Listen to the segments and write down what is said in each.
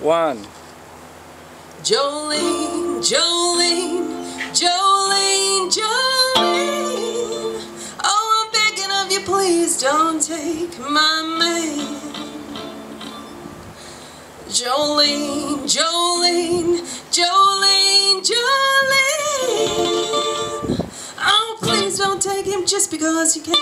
one. Jolene, Jolene, Jolene, Jolene. Oh, I'm begging of you, please don't take my man. Jolene, Jolene, Jolene, Jolene. Oh, please don't take him just because you can.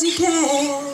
Because you can.